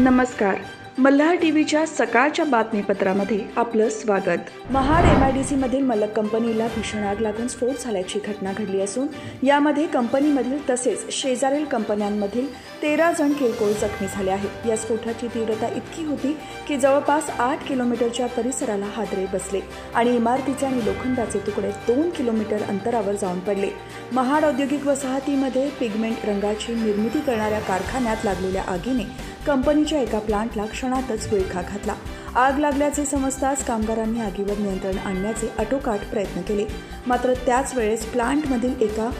नमस्कार. मल्हार टीव्हीच्या सकाळच्या बातमीपत्रामध्ये आपलं स्वागत. महाड डी मधील मलक कंपनीला भीषण आग लागून स्फोट झाल्याची घटना घडली असून यामध्ये कंपनीमधील तसेच शेजारील कंपन्यांमधील तेरा जण किरकोळ जखमी झाले आहेत. या स्फोटाची तीव्रता इतकी होती की जवळपास आठ किलोमीटरच्या परिसराला हादरे बसले आणि इमारतीचे आणि लोखंडाचे तुकडे दोन किलोमीटर अंतरावर जाऊन पडले. महाड औद्योगिक वसाहतीमध्ये पिगमेंट रंगाची निर्मिती करणाऱ्या कारखान्यात लागलेल्या आगीने कंपनीच्या एका प्लांटला क्षणातच विळखा घातला. आग लागल्याचे समजताच कामगारांनी आगीवर नियंत्रण आणण्याचे आटोकाट प्रयत्न केले. मात्र त्याच वेळेस प्लांटमधील एका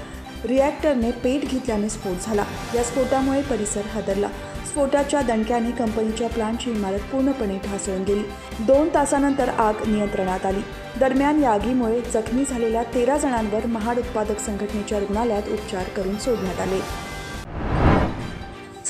रिॲक्टरने पेट घेतल्याने स्फोट झाला. या स्फोटामुळे परिसर हादरला. स्फोटाच्या दणक्याने कंपनीच्या प्लांटची इमारत पूर्णपणे ढासळून गेली. दोन तासानंतर आग नियंत्रणात आली. दरम्यान या आगीमुळे जखमी झालेल्या तेरा जणांवर महाड उत्पादक संघटनेच्या रुग्णालयात उपचार करून सोडण्यात आले.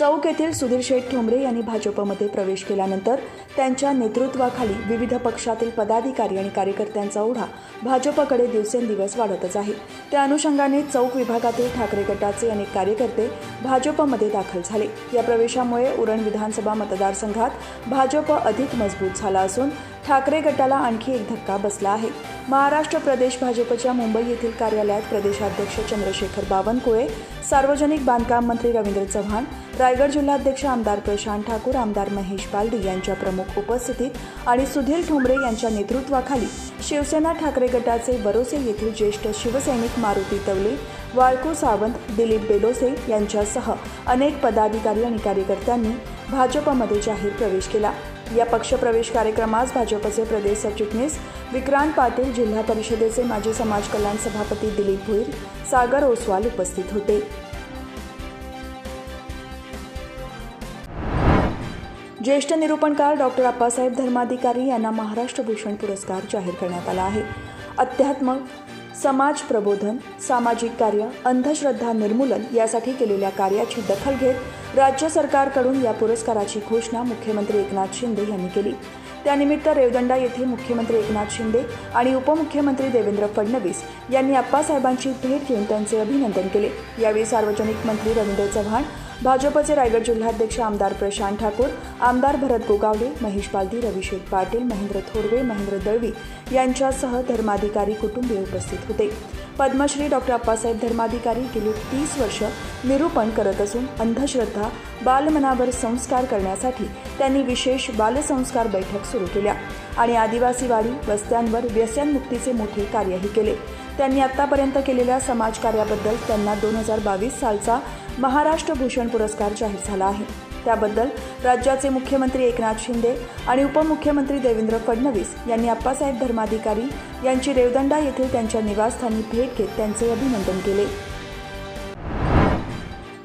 चौक येथील सुधीर शेठ ठोंबरे यांनी भाजपमध्ये प्रवेश केल्यानंतर त्यांच्या नेतृत्वाखाली विविध पक्षातील पदाधिकारी आणि कार्यकर्त्यांचा ओढा भाजपकडे दिवसेंदिवस वाढतच आहे. त्या अनुषंगाने चौक विभागातील ठाकरे गटाचे अनेक कार्यकर्ते भाजपमध्ये दाखल झाले. या प्रवेशामुळे उरण विधानसभा मतदारसंघात भाजप अधिक मजबूत झाला असून ठाकरे गटाला आणखी एक धक्का बसला आहे. महाराष्ट्र प्रदेश भाजपच्या मुंबई येथील कार्यालयात प्रदेशाध्यक्ष चंद्रशेखर बावनकुळे सार्वजनिक बांधकाम मंत्री रवींद्र चव्हाण रायगड जिल्हाध्यक्ष आमदार प्रशांत ठाकूर आमदार महेश बालदी यांच्या प्रमुख उपस्थितीत आणि सुधीर ठोंबरे यांच्या नेतृत्वाखाली शिवसेना ठाकरे गटाचे बरोसे येथील ज्येष्ठ शिवसैनिक मारुती तवले वाळकू सावंत दिलीप बेलोसे यांच्यासह अनेक पदाधिकारी आणि कार्यकर्त्यांनी भाजपमध्ये जाहीर प्रवेश केला. या पक्षप्रवेश कार्यक्रमास भाजपचे प्रदेश सरचिटणीस विक्रांत पाटील जिल्हा परिषदेचे माजी समाज कल्याण सभापती दिलीप भुईर सागर ओसवाल उपस्थित होते. ज्येष्ठ निरूपणकार डॉक्टर अप्पासाहेब धर्माधिकारी यांना महाराष्ट्र भूषण पुरस्कार जाहीर करण्यात आला आहे. अध्यात्म समाज प्रबोधन सामाजिक कार्य अंधश्रद्धा निर्मूलन यासाठी केलेल्या कार्याची दखल घेत राज्य सरकारकडून या पुरस्काराची घोषणा मुख्यमंत्री एकनाथ शिंदे यांनी केली. त्यानिमित्त रेवदंडा येथे मुख्यमंत्री एकनाथ शिंदे आणि उपमुख्यमंत्री देवेंद्र फडणवीस यांनी अप्पासाहेबांची भेट घेऊन त्यांचे अभिनंदन केले. यावेळी सार्वजनिक मंत्री रवींद्र चव्हाण भाजपचे रायगड जिल्हाध्यक्ष आमदार प्रशांत ठाकूर आमदार भरत गोगावले महेश बालदी रविशेठ पाटील महेंद्र थोरवे महेंद्र दळवी यांच्यासह धर्माधिकारी कुटुंबीय उपस्थित होते. पद्मश्री डॉक्टर अप्पासाहेब धर्माधिकारी गेली तीस वर्ष निरूपण करत असून अंधश्रद्धा बालमनावर संस्कार करण्यासाठी त्यांनी विशेष बालसंस्कार बैठक सुरू केल्या आणि आदिवासी वाडी वस्त्यांवर व्यसनमुक्तीचे मोठे कार्यही केले. त्यांनी आतापर्यंत केलेल्या समाजकार्याबद्दल त्यांना दोन हजार बावीस सालचा महाराष्ट्र भूषण पुरस्कार जाहीर झाला आहे. त्याबद्दल राज्याचे मुख्यमंत्री एकनाथ शिंदे आणि उपमुख्यमंत्री देवेंद्र फडणवीस यांनी अप्पासाहेब धर्माधिकारी यांची रेवदंडा येथील त्यांच्या निवासस्थानी भेट घेत त्यांचे अभिनंदन केले.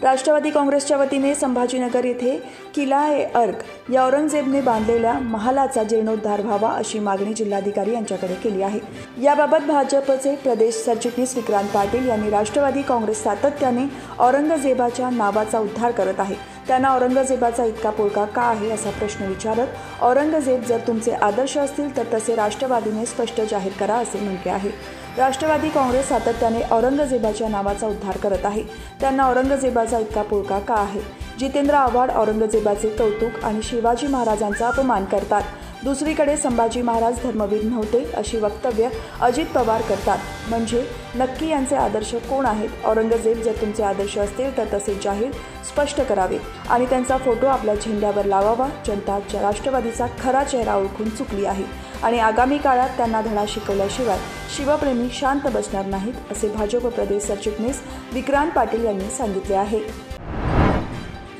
राष्ट्रवादी काँग्रेसच्या वतीने संभाजीनगर येथे किला ए अर्क या औरंगजेबने बांधलेल्या महालाचा जीर्णोद्धार व्हावा अशी मागणी जिल्हाधिकारी यांच्याकडे केली आहे. याबाबत भाजपचे प्रदेश सरचिटणीस विक्रांत पाटील यांनी राष्ट्रवादी काँग्रेस सातत्याने औरंगजेबाच्या नावाचा उद्धार करत आहे. त्यांना औरंगजेबाचा इतका पोळका का आहे असा प्रश्न विचारत औरंगजेब जर तुमचे आदर्श असतील तर तसे राष्ट्रवादीने स्पष्ट जाहीर करा असे म्हटले आहे. राष्ट्रवादी काँग्रेस सातत्याने औरंगजेबाच्या नावाचा उद्धार करत आहे. त्यांना औरंगजेबाचा इतका पोळका का आहे? जितेंद्र आव्हाड औरंगजेबाचे कौतुक आणि शिवाजी महाराजांचा अपमान करतात. दुसरीकडे संभाजी महाराज धर्मवीर नव्हते अशी वक्तव्य अजित पवार करतात. म्हणजे नक्की यांचे आदर्श कोण आहेत? औरंगजेब जर तुमचे आदर्श असतील तर तसे जाहीर स्पष्ट करावे. आणि त्यांचा फोटो आपल्या झेंड्यावर लावावा. जनता राष्ट्रवादीचा खरा चेहरा ओळखून चुकली आहे. आणि आगामी काळात त्यांना धडा शिकवल्याशिवाय शिवप्रेमी शांत बसणार नाहीत असे भाजप प्रदेश सरचिटणीस विक्रांत पाटील यांनी सांगितले आहे.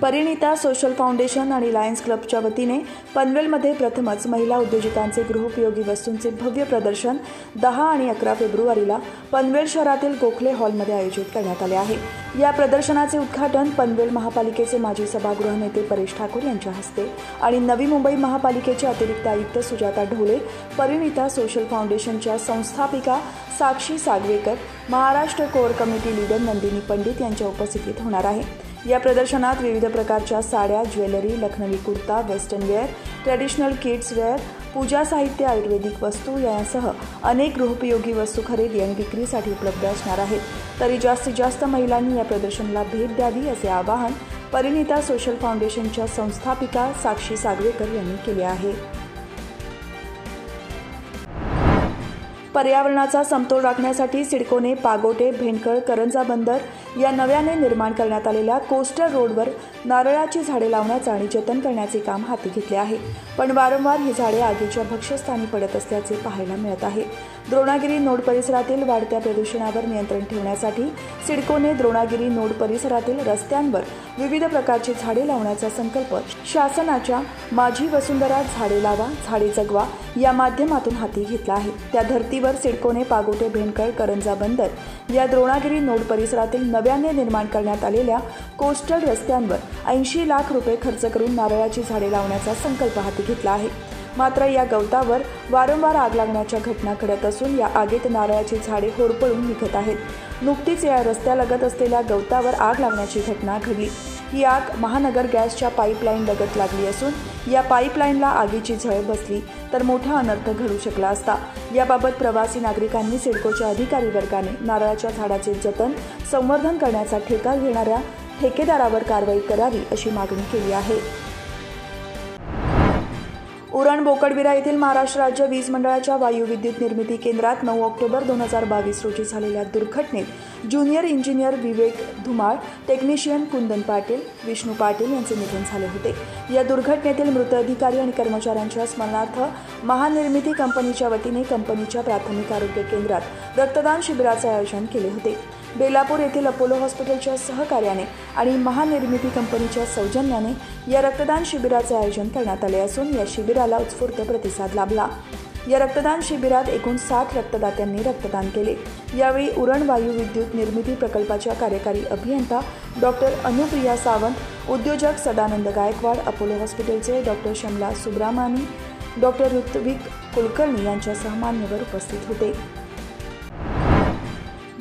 परिणिता सोशल फाउंडेशन आणि लायन्स क्लबच्या वतीने पनवेलमध्ये प्रथमच महिला उद्योजकांचे गृहोपयोगी वस्तूंचे भव्य प्रदर्शन दहा आणि अकरा फेब्रुवारीला पनवेल शहरातील गोखले हॉलमध्ये आयोजित करण्यात आले आहे. या प्रदर्शनाचे उद्घाटन पनवेल महापालिकेचे माजी सभागृह नेते परेश ठाकूर यांच्या हस्ते आणि नवी मुंबई महापालिकेचे अतिरिक्त आयुक्त सुजाता ढोले परिणिता सोशल फाउंडेशनच्या संस्थापिका Sakshi Sagvekar Maharashtra core committee leader Nandini Pandit यांच्या उपस्थितीत होणार आहे. या प्रदर्शनात विविध प्रकारच्या साड्या jewellery Lucknowi kurta western wear traditional kids wear पूजा साहित्य आयुर्वेदिक वस्तू यांसह अनेक गृहोपयोगी वस्तू खरेदी आणि विक्रीसाठी उपलब्ध असणार आहेत. तरी जास्तीत जास्त महिलांनी या प्रदर्शनाला भेट द्यावी असे आवाहन परिणिता सोशल फाउंडेशनच्या संस्थापिका साक्षी सागवेकर यांनी केले आहे. पर्यावरणाचा समतोल राखण्यासाठी सिडकोने पागोटे भेंडकळ करंजा बंदर या नव्याने निर्माण करण्यात आलेल्या कोस्टर रोडवर नारळाची झाडे लावण्याचं आणि जतन करण्याचे काम हाती घेतले आहे. पण वारंवार ही झाडे आगीच्या भक्ष्यस्थानी पडत असल्याचे पाहायला मिळत आहे. द्रोणागिरी नोड परिसरातील वाढत्या प्रदूषणावर नियंत्रण ठेवण्यासाठी सिडकोने द्रोणागिरी नोड परिसरातील रस्त्यांवर विविध प्रकारची झाडे लावण्याचा संकल्प शासनाच्या माझी वसुंधरा झाडे लावा झाडे जगवा या माध्यमातून हाती घेतला आहे. त्या धर्तीवर सिडकोने पागोटे भेंडकर करंजा बंदर या द्रोणागिरी नोड परिसरातील नव्याने निर्माण करण्यात आलेल्या कोस्टल रस्त्यांवर ऐंशी लाख रुपये खर्च करून नारळाची झाडे लावण्याचा संकल्प हाती घेतला आहे. मात्र या गवतावर वारंवार आग लागण्याच्या घटना घडत असून या आगीत नारळाची झाडे होरपळून निघत आहेत. नुकतीच या रस्त्यालगत असलेल्या गवतावर आग लागण्याची घटना घडली. ही आग महानगर गॅसच्या पाईपलाईन लगत लागली असून या पाईपलाईनला आगीची झळ बसली तर मोठा अनर्थ घडू शकला असता. याबाबत प्रवासी नागरिकांनी सिडकोच्या अधिकारी वर्गाने नारळाच्या झाडाचे जतन संवर्धन करण्याचा ठेका घेणाऱ्या ठेकेदारावर कारवाई करावी अशी मागणी केली आहे. उरण बोकडबिरा येथील महाराष्ट्र राज्य वीज मंडळाच्या वायू विद्युत निर्मिती केंद्रात नऊ ऑक्टोबर दोन हजार बावीस रोजी झालेल्या दुर्घटनेत junior engineer Vivek Dhumal technician Kundan Patil Vishnu Patil यांचे निधन झाले होते. या दुर्घटनेतील मृत अधिकारी आणि कर्मचाऱ्यांच्या स्मरणार्थ महानिर्मिती कंपनीच्या वतीने कंपनीच्या प्राथमिक आरोग्य केंद्रात रक्तदान शिबिराचे आयोजन केले होते. बेलापूर येथील अपोलो हॉस्पिटलच्या सहकार्याने आणि महानिर्मिती कंपनीच्या सौजन्याने या रक्तदान शिबिराचे आयोजन करण्यात आले असून या शिबिराला उत्स्फूर्त प्रतिसाद लाभला. या रक्तदान शिबिरात एकूण साठ रक्तदात्यांनी रक्तदान केले. यावेळी उरण वायू विद्युत निर्मिती प्रकल्पाच्या कार्यकारी अभियंता डॉक्टर अनुप्रिया सावंत उद्योजक सदानंद गायकवाड अपोलो हॉस्पिटलचे डॉक्टर शमला सुब्रामानी डॉक्टर ऋत्विक कुलकर्णी यांच्यासह मान्यवर उपस्थित होते.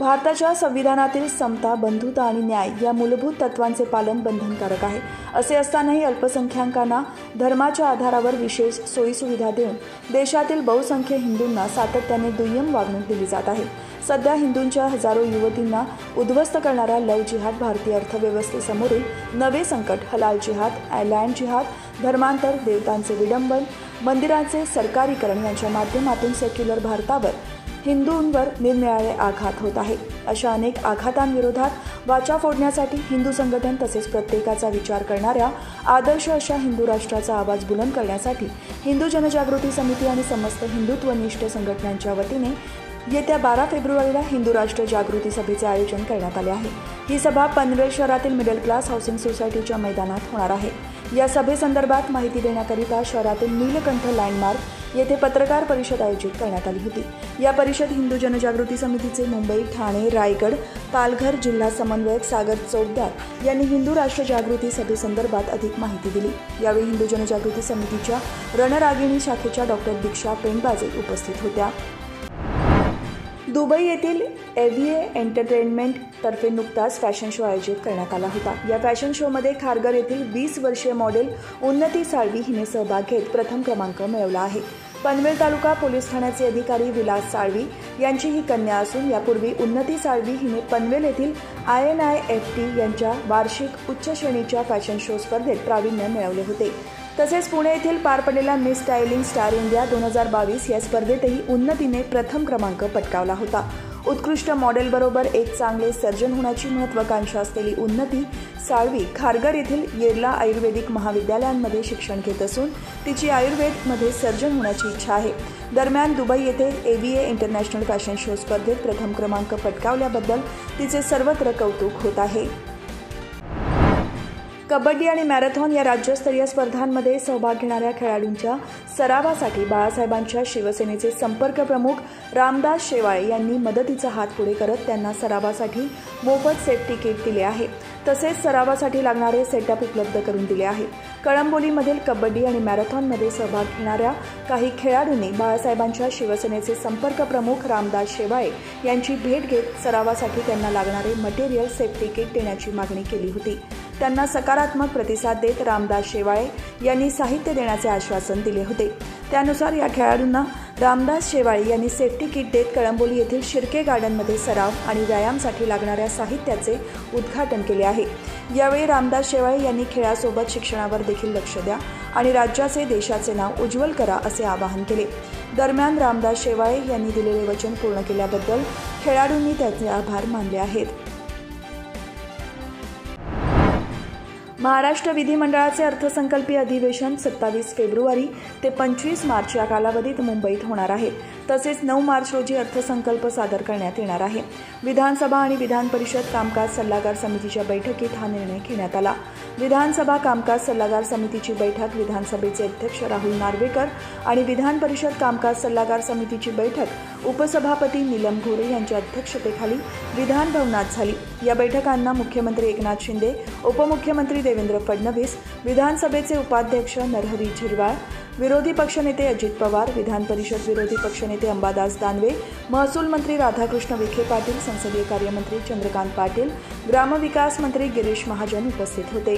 भारताच्या संविधानातील समता बंधुता आणि न्याय या मूलभूत तत्वांचे पालन बंधनकारक आहे. असे असतानाही अल्पसंख्याकांना धर्माच्या आधारावर विशेष सोयीसुविधा देऊन देशातील बहुसंख्य हिंदूंना सातत्याने दुय्यम वागणूक दिली जात आहे. सध्या हिंदूंच्या हजारो युवतींना उद्ध्वस्त करणारा लव जिहाद भारतीय अर्थव्यवस्थेसमोरील नवे संकट हलाल जिहाद लँड जिहाद धर्मांतर देवतांचे विडंबन मंदिरांचे सरकारीकरण यांच्या माध्यमातून सेक्युलर भारतावर हिंदूंवर निरनिराळे आघात होत आहे अशा अनेक आघातांविरोधात वाचा फोडण्यासाठी हिंदू संघटन तसेच प्रत्येकाचा विचार करणाऱ्या आदर्श अशा हिंदू राष्ट्राचा आवाज बुलंद करण्यासाठी हिंदू जनजागृती समिती आणि समस्त हिंदुत्वनिष्ठ संघटनांच्या वतीने येत्या बारा फेब्रुवारीला हिंदू राष्ट्र जागृती सभेचे आयोजन करण्यात आले आहे. ही सभा पनवेल शहरातील मिडल क्लास हाऊसिंग सोसायटीच्या मैदानात होणार आहे. या सभेसंदर्भात माहिती देण्याकरिता शहरातील नीलकंठ लँडमार्क येथे पत्रकार परिषद आयोजित करण्यात आली होती. या परिषद हिंदू जनजागृती समितीचे मुंबई ठाणे रायगड पालघर जिल्हा समन्वयक सागर चौकदार यांनी हिंदू राष्ट्र जागृती सभेसंदर्भात अधिक माहिती दिली. यावेळी हिंदू जनजागृती समितीच्या रणरागिणी शाखेच्या डॉक्टर दीक्षा पेंडबाजे उपस्थित होत्या. दुबई येथील एव्हीए एंटरटेनमेंट तर्फे नुकताच फॅशन शो आयोजित करण्यात आला होता. या फॅशन शोमध्ये खारघर येथील वीस वर्षीय मॉडेल उन्नती साळवी हिने सहभाग घेत प्रथम क्रमांक मिळवला आहे. पनवेल तालुका पोलीस ठाण्याचे अधिकारी विलास साळवी यांची ही कन्या असून यापूर्वी उन्नती साळवी हिने पनवेल येथील I N I F T यांच्या वार्षिक उच्च श्रेणीच्या फॅशन शो स्पर्धेत प्रावीण्य मिळवले होते. तसेच पुणे येथील पार पडलेला मिस स्टायलिंग स्टार इंडिया दोन हजार बावीस या स्पर्धेतही उन्नतीने प्रथम क्रमांक पटकावला होता. उत्कृष्ट मॉडेलबरोबर एक चांगले सर्जन होण्याची महत्त्वाकांक्षा असलेली उन्नती साळवी खारगर येथील येरला आयुर्वेदिक महाविद्यालयांमध्ये शिक्षण घेत असून तिची आयुर्वेदमध्ये सर्जन होण्याची इच्छा आहे. दरम्यान दुबई येथे एव्हीए इंटरनॅशनल फॅशन शो स्पर्धेत प्रथम क्रमांक पटकावल्याबद्दल तिचे सर्वत्र कौतुक होत आहे. कबड्डी आणि मॅरेथॉन या राज्यस्तरीय स्पर्धांमध्ये सहभाग घेणाऱ्या खेळाडूंच्या सरावासाठी बाळासाहेबांच्या शिवसेनेचे संपर्क प्रमुख रामदास शेवाळे यांनी मदतीचा हात पुढे करत त्यांना सरावासाठी मोफत सेफ्टी किट दिले आहे. तसेच सरावासाठी लागणारे सेटअप उपलब्ध करून दिले आहे. कळंबोलीमधील कबड्डी आणि मॅरेथॉनमध्ये सहभाग घेणाऱ्या काही खेळाडूंनी बाळासाहेबांच्या शिवसेनेचे संपर्क प्रमुख रामदास शेवाळे यांची भेट घेत सरावासाठी त्यांना लागणारे मटेरियल सेफ्टी किट देण्याची मागणी केली होती. त्यांना सकारात्मक प्रतिसाद देत रामदास शेवाळे यांनी साहित्य देण्याचे आश्वासन दिले होते. त्यानुसार या खेळाडूंना रामदास शेवाळे यांनी सेफ्टी किट देत कळंबोली येथील शिर्के गार्डनमध्ये सराव आणि व्यायामासाठी लागणाऱ्या साहित्याचे उद्घाटन केले आहे. यावेळी रामदास शेवाळे यांनी खेळासोबत शिक्षणावर देखील लक्ष द्या आणि राज्याचे देशाचे नाव उज्ज्वल करा असे आवाहन केले. दरम्यान रामदास शेवाळे यांनी दिलेले वचन पूर्ण केल्याबद्दल खेळाडूंनी त्याचे आभार मानले आहेत. महाराष्ट्र विधिमंडळाचे अर्थसंकल्पीय अधिवेशन सत्तावीस फेब्रुवारी ते पंचवीस मार्च या कालावधीत मुंबईत होणार आहे. तसेच नऊ मार्च रोजी अर्थसंकल्प सादर करण्यात येणार आहे. विधानसभा आणि विधान परिषद कामकाज सल्लागार समितीच्या बैठकीत हा निर्णय घेण्यात आला. विधानसभा कामकाज सल्लागार समितीची बैठक विधानसभेचे अध्यक्ष राहुल नार्वेकर आणि विधान परिषद कामकाज सल्लागार समितीची बैठक उपसभापती नीलम घोरे यांच्या अध्यक्षतेखाली विधानभवनात झाली. या बैठकांना मुख्यमंत्री एकनाथ शिंदे उपमुख्यमंत्री देवेंद्र फडणवीस विधानसभेचे उपाध्यक्ष नरहरी झिरवाळ विरोधी पक्षनेते अजित पवार विधान परिषद विरोधी पक्षनेते अंबादास दानवे महसूल मंत्री राधाकृष्ण विखे पाटील संसदीय कार्यमंत्री चंद्रकांत पाटील ग्रामविकास मंत्री गिरीश महाजन उपस्थित होते.